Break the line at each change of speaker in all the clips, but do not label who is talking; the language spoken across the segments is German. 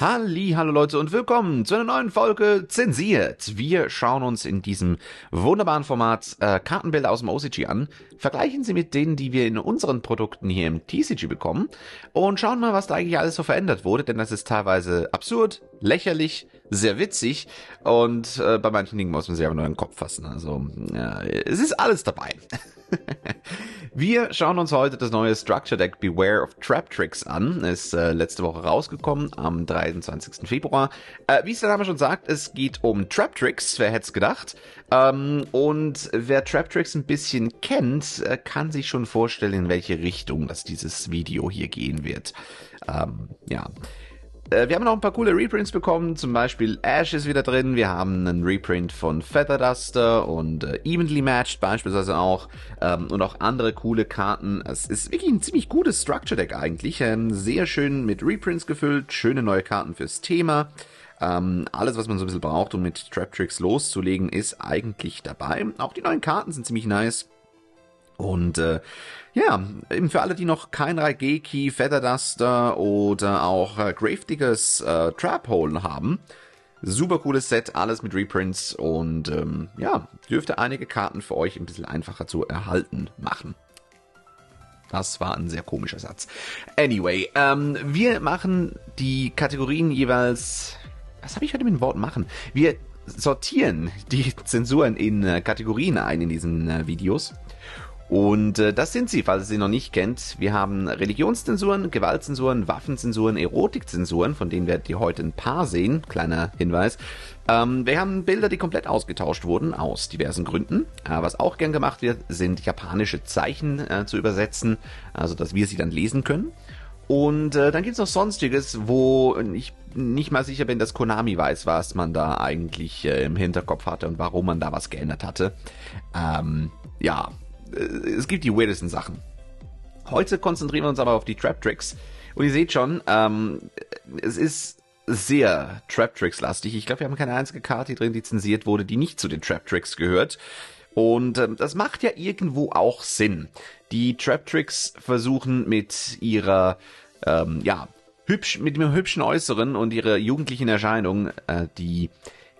Halli, hallo Leute und willkommen zu einer neuen Folge Zensiert. Wir schauen uns in diesem wunderbaren Format äh, Kartenbilder aus dem OCG an, vergleichen sie mit denen, die wir in unseren Produkten hier im TCG bekommen und schauen mal, was da eigentlich alles so verändert wurde, denn das ist teilweise absurd, lächerlich, sehr witzig und äh, bei manchen Dingen muss man sich aber nur den Kopf fassen. Also ja, es ist alles dabei. Wir schauen uns heute das neue Structure Deck Beware of Trap Tricks an. Ist äh, letzte Woche rausgekommen, am 23. Februar. Äh, wie es der Name schon sagt, es geht um Trap Tricks, wer hätte es gedacht. Ähm, und wer Trap Tricks ein bisschen kennt, äh, kann sich schon vorstellen, in welche Richtung das dieses Video hier gehen wird. Ähm, ja. Äh, wir haben noch ein paar coole Reprints bekommen, zum Beispiel Ash ist wieder drin, wir haben einen Reprint von Feather Duster und äh, Evenly Matched beispielsweise auch ähm, und auch andere coole Karten. Es ist wirklich ein ziemlich gutes Structure Deck eigentlich, ähm, sehr schön mit Reprints gefüllt, schöne neue Karten fürs Thema. Ähm, alles, was man so ein bisschen braucht, um mit Trap Tricks loszulegen, ist eigentlich dabei. Auch die neuen Karten sind ziemlich nice. Und äh, ja, eben für alle, die noch kein Raigeki, Feather Duster oder auch äh, Gravediggers äh, Trap Hole haben, super cooles Set, alles mit Reprints und ähm, ja, dürfte einige Karten für euch ein bisschen einfacher zu erhalten machen. Das war ein sehr komischer Satz. Anyway, ähm, wir machen die Kategorien jeweils. Was habe ich heute mit dem Wort machen? Wir sortieren die Zensuren in äh, Kategorien ein in diesen äh, Videos. Und äh, das sind sie, falls ihr sie noch nicht kennt. Wir haben Religionszensuren, Gewaltzensuren, Waffenzensuren, Erotikzensuren, von denen werdet ihr heute ein paar sehen. Kleiner Hinweis. Ähm, wir haben Bilder, die komplett ausgetauscht wurden, aus diversen Gründen. Äh, was auch gern gemacht wird, sind japanische Zeichen äh, zu übersetzen, also dass wir sie dann lesen können. Und äh, dann gibt's noch Sonstiges, wo ich nicht mal sicher bin, dass Konami weiß, was man da eigentlich äh, im Hinterkopf hatte und warum man da was geändert hatte. Ähm, ja, es gibt die weirdesten Sachen. Heute konzentrieren wir uns aber auf die Trap Tricks. Und ihr seht schon, ähm, es ist sehr Trap Tricks lastig. Ich glaube, wir haben keine einzige Karte drin, die zensiert wurde, die nicht zu den Trap Tricks gehört. Und ähm, das macht ja irgendwo auch Sinn. Die Trap Tricks versuchen mit ihrer, ähm, ja, hübsch, mit dem hübschen Äußeren und ihrer jugendlichen Erscheinung äh, die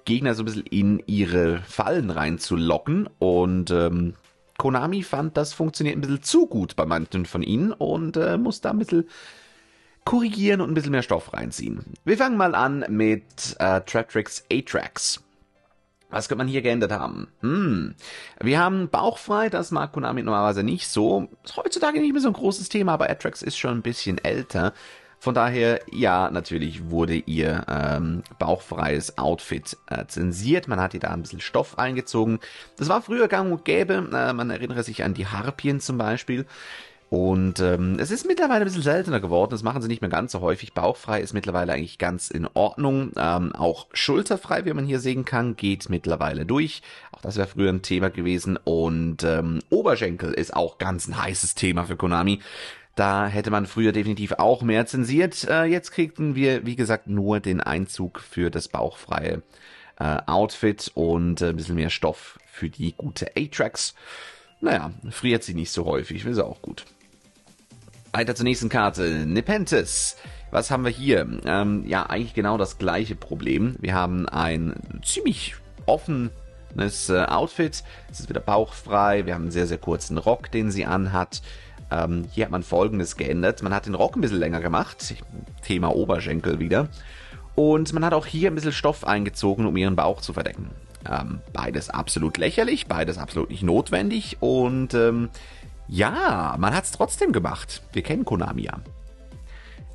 Gegner so ein bisschen in ihre Fallen reinzulocken und ähm, Konami fand, das funktioniert ein bisschen zu gut bei manchen von ihnen und äh, muss da ein bisschen korrigieren und ein bisschen mehr Stoff reinziehen. Wir fangen mal an mit äh, Traptrix A-Tracks. Was könnte man hier geändert haben? Hm. Wir haben bauchfrei, das mag Konami normalerweise nicht so. Ist heutzutage nicht mehr so ein großes Thema, aber A-Tracks ist schon ein bisschen älter. Von daher, ja, natürlich wurde ihr ähm, bauchfreies Outfit äh, zensiert. Man hat ihr da ein bisschen Stoff eingezogen. Das war früher gang und gäbe. Äh, man erinnere sich an die Harpien zum Beispiel. Und ähm, es ist mittlerweile ein bisschen seltener geworden. Das machen sie nicht mehr ganz so häufig. Bauchfrei ist mittlerweile eigentlich ganz in Ordnung. Ähm, auch schulterfrei, wie man hier sehen kann, geht mittlerweile durch. Auch das wäre früher ein Thema gewesen. Und ähm, Oberschenkel ist auch ganz ein heißes Thema für Konami. Da hätte man früher definitiv auch mehr zensiert. Äh, jetzt kriegten wir, wie gesagt, nur den Einzug für das bauchfreie äh, Outfit und äh, ein bisschen mehr Stoff für die gute A-Tracks. Naja, friert sie nicht so häufig, ist auch gut. Weiter zur nächsten Karte. Nepenthes. Was haben wir hier? Ähm, ja, eigentlich genau das gleiche Problem. Wir haben ein ziemlich offenes äh, Outfit. Es ist wieder bauchfrei. Wir haben einen sehr, sehr kurzen Rock, den sie anhat. Ähm, hier hat man folgendes geändert. Man hat den Rock ein bisschen länger gemacht. Thema Oberschenkel wieder. Und man hat auch hier ein bisschen Stoff eingezogen, um ihren Bauch zu verdecken. Ähm, beides absolut lächerlich, beides absolut nicht notwendig. Und ähm, ja, man hat es trotzdem gemacht. Wir kennen Konami ja.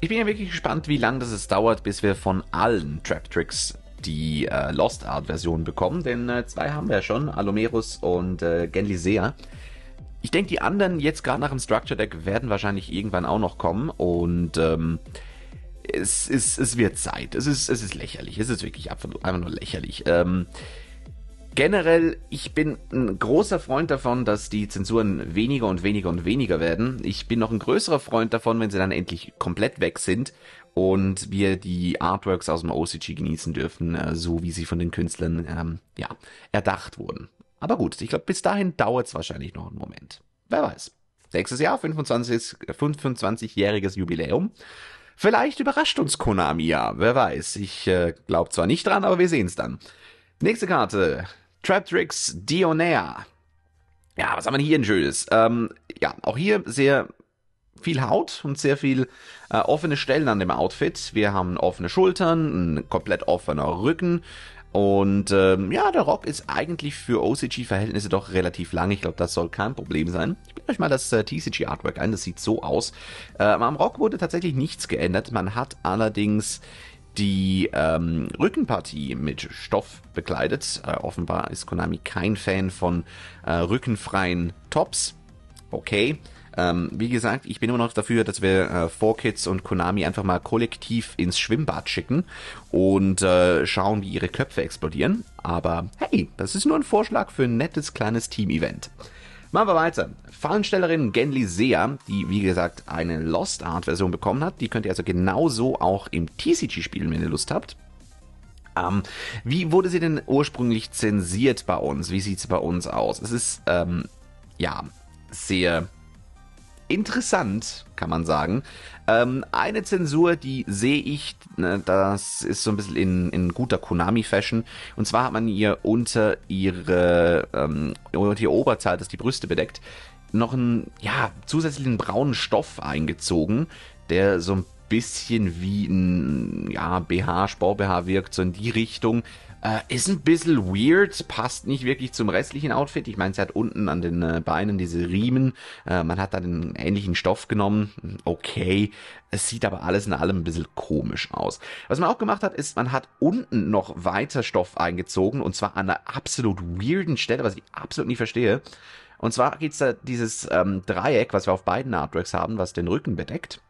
Ich bin ja wirklich gespannt, wie lange das es dauert, bis wir von allen Trap Tricks die äh, Lost Art Version bekommen. Denn äh, zwei haben wir ja schon, Alomerus und äh, Genlisea. Ich denke, die anderen jetzt gerade nach dem Structure Deck werden wahrscheinlich irgendwann auch noch kommen und ähm, es, ist, es wird Zeit. Es ist, es ist lächerlich. Es ist wirklich einfach nur, einfach nur lächerlich. Ähm, generell, ich bin ein großer Freund davon, dass die Zensuren weniger und weniger und weniger werden. Ich bin noch ein größerer Freund davon, wenn sie dann endlich komplett weg sind und wir die Artworks aus dem OCG genießen dürfen, äh, so wie sie von den Künstlern ähm, ja, erdacht wurden. Aber gut, ich glaube, bis dahin dauert es wahrscheinlich noch einen Moment. Wer weiß. Nächstes Jahr, 25, 25-jähriges Jubiläum. Vielleicht überrascht uns Konami ja, wer weiß. Ich äh, glaube zwar nicht dran, aber wir sehen es dann. Nächste Karte. Traptrix Dionair. Ja, was haben wir hier in Schönes? Ähm, ja, auch hier sehr viel Haut und sehr viel äh, offene Stellen an dem Outfit. Wir haben offene Schultern, ein komplett offener Rücken. Und ähm, ja, der Rock ist eigentlich für OCG-Verhältnisse doch relativ lang. Ich glaube, das soll kein Problem sein. Ich blende euch mal das äh, TCG-Artwork ein. Das sieht so aus. Äh, am Rock wurde tatsächlich nichts geändert. Man hat allerdings die ähm, Rückenpartie mit Stoff bekleidet. Äh, offenbar ist Konami kein Fan von äh, rückenfreien Tops. Okay. Ähm, wie gesagt, ich bin immer noch dafür, dass wir äh, 4Kids und Konami einfach mal kollektiv ins Schwimmbad schicken und äh, schauen, wie ihre Köpfe explodieren. Aber hey, das ist nur ein Vorschlag für ein nettes kleines Team-Event. Machen wir weiter. Fallenstellerin Genli Sea, die wie gesagt eine Lost Art Version bekommen hat, die könnt ihr also genauso auch im TCG spielen, wenn ihr Lust habt. Ähm, wie wurde sie denn ursprünglich zensiert bei uns? Wie sieht sie bei uns aus? Es ist, ähm, ja, sehr interessant, kann man sagen. Ähm, eine Zensur, die sehe ich, ne, das ist so ein bisschen in, in guter Konami-Fashion. Und zwar hat man ihr unter ihre, ähm, unter ihr Oberteil, das die Brüste bedeckt, noch einen, ja, zusätzlichen braunen Stoff eingezogen, der so ein bisschen wie ein, ja, BH, Sport-BH wirkt, so in die Richtung. Äh, ist ein bisschen weird, passt nicht wirklich zum restlichen Outfit. Ich meine, sie hat unten an den äh, Beinen diese Riemen. Äh, man hat da den ähnlichen Stoff genommen. Okay. Es sieht aber alles in allem ein bisschen komisch aus. Was man auch gemacht hat, ist, man hat unten noch weiter Stoff eingezogen. Und zwar an einer absolut weirden Stelle, was ich absolut nicht verstehe. Und zwar geht's da dieses ähm, Dreieck, was wir auf beiden Artworks haben, was den Rücken bedeckt.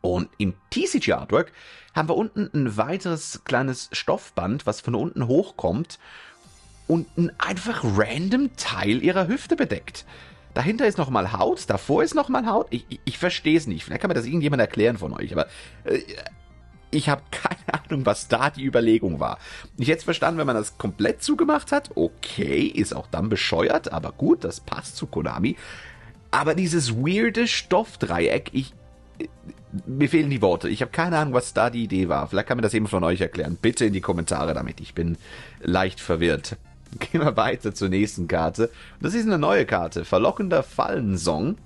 Und im TCG Artwork haben wir unten ein weiteres kleines Stoffband, was von unten hochkommt und ein einfach random Teil ihrer Hüfte bedeckt. Dahinter ist nochmal Haut, davor ist nochmal Haut. Ich, ich, ich verstehe es nicht. Vielleicht kann mir das irgendjemand erklären von euch, aber äh, ich habe keine Ahnung, was da die Überlegung war. Ich hätte es verstanden, wenn man das komplett zugemacht hat. Okay, ist auch dann bescheuert, aber gut, das passt zu Konami. Aber dieses weirde Stoffdreieck, ich, mir fehlen die Worte. Ich habe keine Ahnung, was da die Idee war. Vielleicht kann mir das jemand von euch erklären. Bitte in die Kommentare damit. Ich bin leicht verwirrt. Gehen wir weiter zur nächsten Karte. Das ist eine neue Karte. Verlockender Fallensong.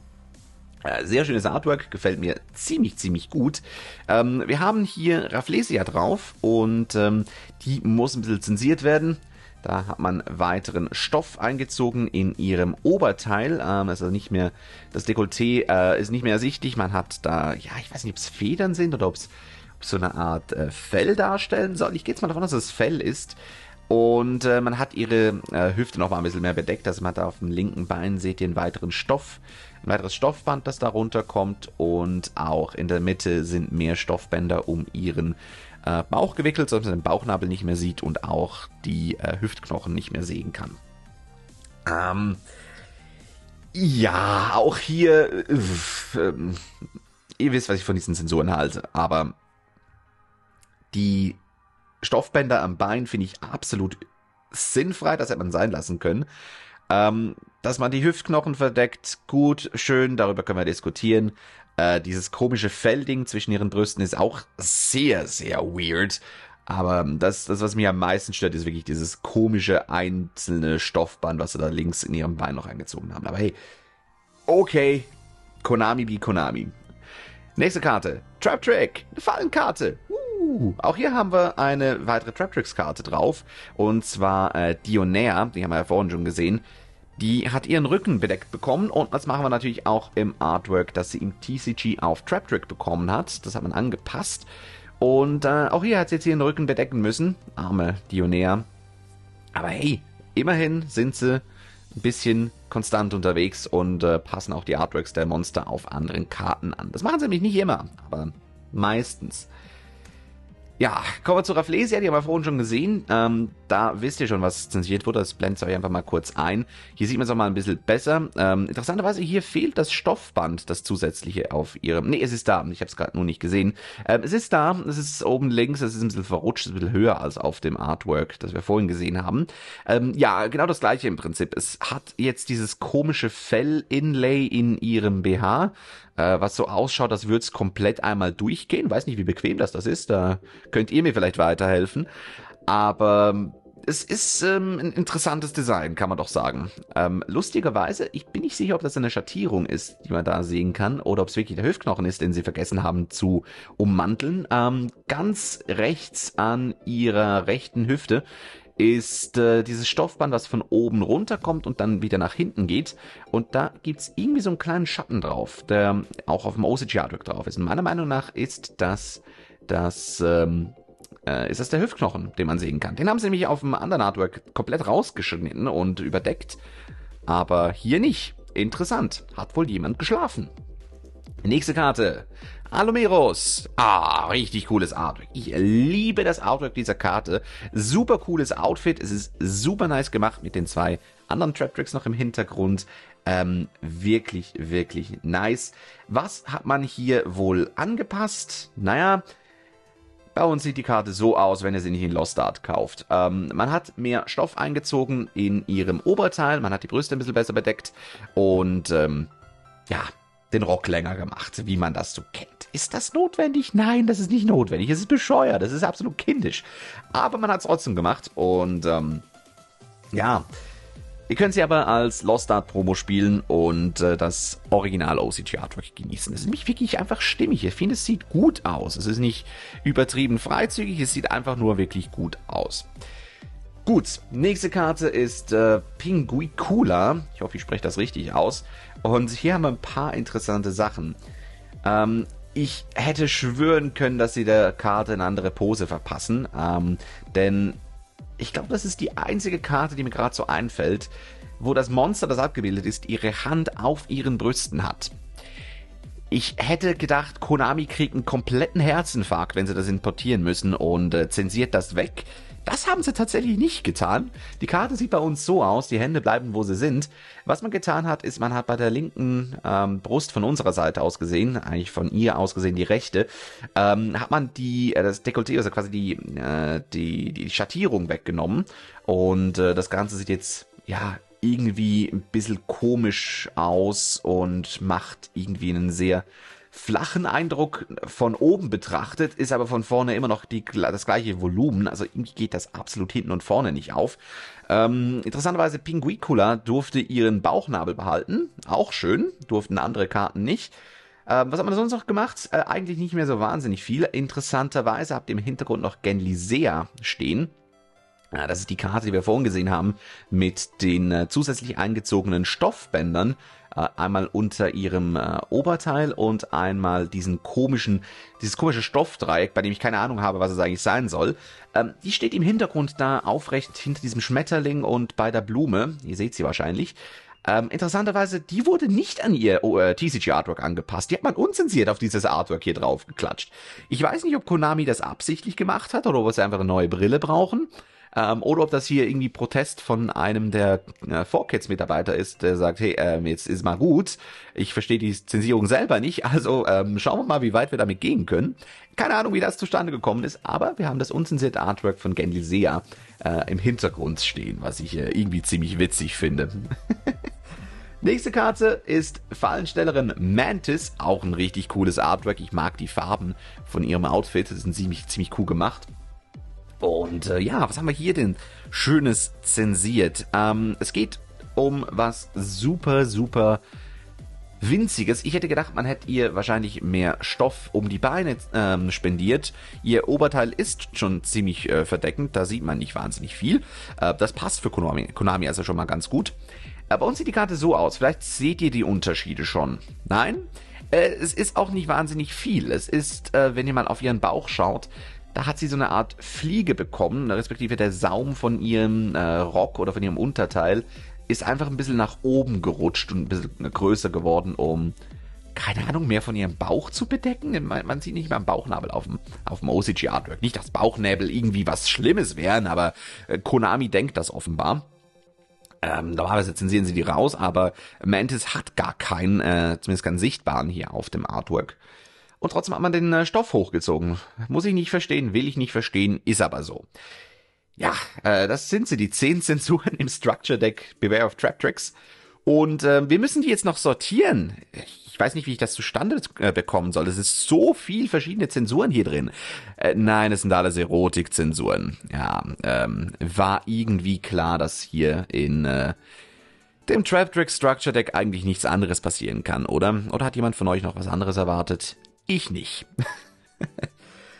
Äh, sehr schönes Artwork, gefällt mir ziemlich, ziemlich gut. Ähm, wir haben hier Rafflesia drauf und ähm, die muss ein bisschen zensiert werden. Da hat man weiteren Stoff eingezogen in ihrem Oberteil. Ähm, also nicht mehr, das Dekolleté äh, ist nicht mehr ersichtlich. Man hat da, ja, ich weiß nicht, ob es Federn sind oder ob es so eine Art äh, Fell darstellen soll. Ich gehe jetzt mal davon aus, dass es Fell ist. Und äh, man hat ihre äh, Hüfte noch mal ein bisschen mehr bedeckt. Also man hat auf dem linken Bein, seht ihr, einen weiteren Stoff, ein weiteres Stoffband, das da runterkommt. Und auch in der Mitte sind mehr Stoffbänder um ihren äh, Bauch gewickelt, sodass man den Bauchnabel nicht mehr sieht und auch die äh, Hüftknochen nicht mehr sehen kann. Ähm, ja, auch hier, äh, äh, ihr wisst, was ich von diesen Sensoren halte, aber die Stoffbänder am Bein finde ich absolut sinnfrei, das hätte man sein lassen können. Ähm, dass man die Hüftknochen verdeckt, gut, schön, darüber können wir diskutieren. Äh, dieses komische Fellding zwischen ihren Brüsten ist auch sehr, sehr weird. Aber das, das, was mich am meisten stört, ist wirklich dieses komische einzelne Stoffband, was sie da links in ihrem Bein noch eingezogen haben. Aber hey, okay, Konami wie Konami. Nächste Karte, Trap Trick, eine Fallenkarte. Uh, auch hier haben wir eine weitere Trap Tricks Karte drauf. Und zwar äh, Dionair, die haben wir ja vorhin schon gesehen. Die hat ihren Rücken bedeckt bekommen und das machen wir natürlich auch im Artwork, das sie im TCG auf Traptrick bekommen hat. Das hat man angepasst. Und äh, auch hier hat sie jetzt ihren Rücken bedecken müssen. Arme Dionea. Aber hey, immerhin sind sie ein bisschen konstant unterwegs und äh, passen auch die Artworks der Monster auf anderen Karten an. Das machen sie nämlich nicht immer, aber meistens. Ja, kommen wir zu Rafflesia, die haben wir vorhin schon gesehen. Ähm, da wisst ihr schon, was zensiert wurde. Das blendet euch einfach mal kurz ein. Hier sieht man es auch mal ein bisschen besser. Ähm, interessanterweise, hier fehlt das Stoffband, das zusätzliche auf ihrem... Nee, es ist da. Ich habe es gerade nur nicht gesehen. Ähm, es ist da. Es ist oben links. Es ist ein bisschen verrutscht. Ein bisschen höher als auf dem Artwork, das wir vorhin gesehen haben. Ähm, ja, genau das gleiche im Prinzip. Es hat jetzt dieses komische Fell-Inlay in ihrem BH äh, was so ausschaut, als würde es komplett einmal durchgehen. Weiß nicht, wie bequem das das ist. Da könnt ihr mir vielleicht weiterhelfen. Aber ähm, es ist ähm, ein interessantes Design, kann man doch sagen. Ähm, lustigerweise, ich bin nicht sicher, ob das eine Schattierung ist, die man da sehen kann, oder ob es wirklich der Hüftknochen ist, den sie vergessen haben zu ummanteln. Ähm, ganz rechts an ihrer rechten Hüfte ist äh, dieses Stoffband, was von oben runterkommt und dann wieder nach hinten geht. Und da gibt's irgendwie so einen kleinen Schatten drauf, der auch auf dem OCG Artwork drauf ist. Und meiner Meinung nach ist das das ähm, äh, ist das der Hüftknochen, den man sehen kann. Den haben sie nämlich auf dem anderen Artwork komplett rausgeschnitten und überdeckt. Aber hier nicht. Interessant. Hat wohl jemand geschlafen. Nächste Karte. Alumeros. Ah, richtig cooles Artwork. Ich liebe das Artwork dieser Karte. Super cooles Outfit. Es ist super nice gemacht mit den zwei anderen Trap Tricks noch im Hintergrund. Ähm, wirklich, wirklich nice. Was hat man hier wohl angepasst? Naja, bei uns sieht die Karte so aus, wenn ihr sie nicht in Lost Art kauft. Ähm, man hat mehr Stoff eingezogen in ihrem Oberteil, man hat die Brüste ein bisschen besser bedeckt und ähm, ja, den Rock länger gemacht, wie man das so kennt. Ist das notwendig? Nein, das ist nicht notwendig. Es ist bescheuert, das ist absolut kindisch. Aber man hat es trotzdem gemacht und ähm, ja, Ihr könnt sie aber als Lost Art Promo spielen und äh, das Original OCG Artwork genießen. Es ist nämlich wirklich einfach stimmig. Ich finde, es sieht gut aus. Es ist nicht übertrieben freizügig, es sieht einfach nur wirklich gut aus. Gut, nächste Karte ist äh, Pinguicula. Ich hoffe, ich spreche das richtig aus. Und hier haben wir ein paar interessante Sachen. Ähm, ich hätte schwören können, dass sie der Karte eine andere Pose verpassen. Ähm, denn ich glaube, das ist die einzige Karte, die mir gerade so einfällt, wo das Monster, das abgebildet ist, ihre Hand auf ihren Brüsten hat. Ich hätte gedacht, Konami kriegt einen kompletten Herzinfarkt, wenn sie das importieren müssen und äh, zensiert das weg. Das haben sie tatsächlich nicht getan. Die Karte sieht bei uns so aus, die Hände bleiben, wo sie sind. Was man getan hat, ist, man hat bei der linken ähm, Brust von unserer Seite aus gesehen, eigentlich von ihr aus gesehen die rechte, ähm, hat man die, äh, das Dekolleté, also quasi die, äh, die, die Schattierung weggenommen. Und äh, das Ganze sieht jetzt, ja, irgendwie ein bisschen komisch aus und macht irgendwie einen sehr flachen Eindruck von oben betrachtet, ist aber von vorne immer noch die, das gleiche Volumen. Also irgendwie geht das absolut hinten und vorne nicht auf. Ähm, interessanterweise, Pinguicula durfte ihren Bauchnabel behalten. Auch schön. Durften andere Karten nicht. Ähm, was hat man sonst noch gemacht? Äh, eigentlich nicht mehr so wahnsinnig viel. Interessanterweise habt ihr im Hintergrund noch Genlisea stehen. Ja, das ist die Karte, die wir vorhin gesehen haben, mit den äh, zusätzlich eingezogenen Stoffbändern äh, einmal unter ihrem äh, Oberteil und einmal diesen komischen, dieses komische Stoffdreieck, bei dem ich keine Ahnung habe, was es eigentlich sein soll. Ähm, die steht im Hintergrund da aufrecht hinter diesem Schmetterling und bei der Blume. Ihr seht sie wahrscheinlich. Ähm, interessanterweise, die wurde nicht an ihr oh, äh, TCG Artwork angepasst. Die hat man unzensiert auf dieses Artwork hier drauf geklatscht. Ich weiß nicht, ob Konami das absichtlich gemacht hat oder ob sie einfach eine neue Brille brauchen. Ähm, oder ob das hier irgendwie Protest von einem der äh, 4Kids-Mitarbeiter ist, der sagt, hey, ähm, jetzt ist mal gut, ich verstehe die Zensierung selber nicht, also ähm, schauen wir mal, wie weit wir damit gehen können. Keine Ahnung, wie das zustande gekommen ist, aber wir haben das unzensierte Artwork von Genli Sea äh, im Hintergrund stehen, was ich äh, irgendwie ziemlich witzig finde. Nächste Karte ist Fallenstellerin Mantis, auch ein richtig cooles Artwork. Ich mag die Farben von ihrem Outfit, das sind ziemlich, ziemlich cool gemacht. Und äh, ja, was haben wir hier denn Schönes zensiert? Ähm, es geht um was super, super winziges. Ich hätte gedacht, man hätte ihr wahrscheinlich mehr Stoff um die Beine ähm, spendiert. Ihr Oberteil ist schon ziemlich äh, verdeckend, da sieht man nicht wahnsinnig viel. Äh, das passt für Konami, Konami also schon mal ganz gut. Äh, bei uns sieht die Karte so aus. Vielleicht seht ihr die Unterschiede schon. Nein? Äh, es ist auch nicht wahnsinnig viel. Es ist, äh, wenn ihr mal auf ihren Bauch schaut, da hat sie so eine Art Fliege bekommen, respektive der Saum von ihrem äh, Rock oder von ihrem Unterteil ist einfach ein bisschen nach oben gerutscht und ein bisschen größer geworden, um keine Ahnung, mehr von ihrem Bauch zu bedecken. Man, man sieht nicht mal einen Bauchnabel auf dem, auf dem OCG Artwork. Nicht, dass Bauchnäbel irgendwie was Schlimmes wären, aber äh, Konami denkt das offenbar. Ähm, normalerweise zensieren sie die raus, aber Mantis hat gar keinen, äh, zumindest keinen sichtbaren hier auf dem Artwork. Und trotzdem hat man den äh, Stoff hochgezogen. Muss ich nicht verstehen, will ich nicht verstehen, ist aber so. Ja, äh, das sind sie, die zehn Zensuren im Structure Deck Beware of Trap Tricks. Und äh, wir müssen die jetzt noch sortieren. Ich weiß nicht, wie ich das zustande äh, bekommen soll. Es ist so viel verschiedene Zensuren hier drin. Äh, nein, es sind alles Erotik-Zensuren. Ja, ähm, war irgendwie klar, dass hier in äh, dem Trap Trick Structure Deck eigentlich nichts anderes passieren kann, oder? Oder hat jemand von euch noch was anderes erwartet? Ich nicht.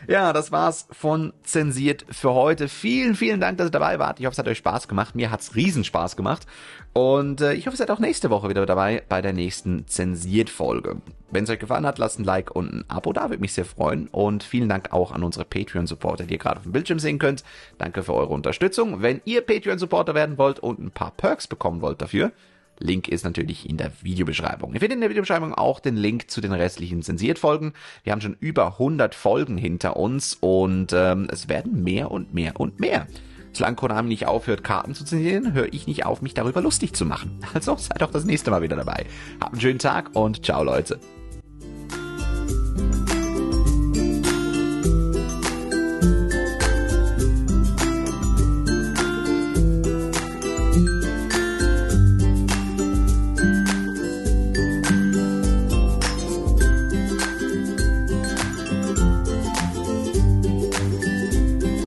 Ja, das war's von Zensiert für heute. Vielen, vielen Dank, dass ihr dabei wart. Ich hoffe, es hat euch Spaß gemacht. Mir hat's riesen Spaß gemacht. Und äh, ich hoffe, ihr seid auch nächste Woche wieder dabei bei der nächsten Zensiert-Folge. Wenn es euch gefallen hat, lasst ein Like und ein Abo da, würde mich sehr freuen. Und vielen Dank auch an unsere Patreon-Supporter, die ihr gerade auf dem Bildschirm sehen könnt. Danke für eure Unterstützung. Wenn ihr Patreon-Supporter werden wollt und ein paar Perks bekommen wollt dafür, Link ist natürlich in der Videobeschreibung. Ihr findet in der Videobeschreibung auch den Link zu den restlichen Zensiert-Folgen. Wir haben schon über 100 Folgen hinter uns und ähm, es werden mehr und mehr und mehr. Solange Konami nicht aufhört, Karten zu zensieren, höre ich nicht auf, mich darüber lustig zu machen. Also seid auch das nächste Mal wieder dabei. Habt einen schönen Tag und ciao Leute.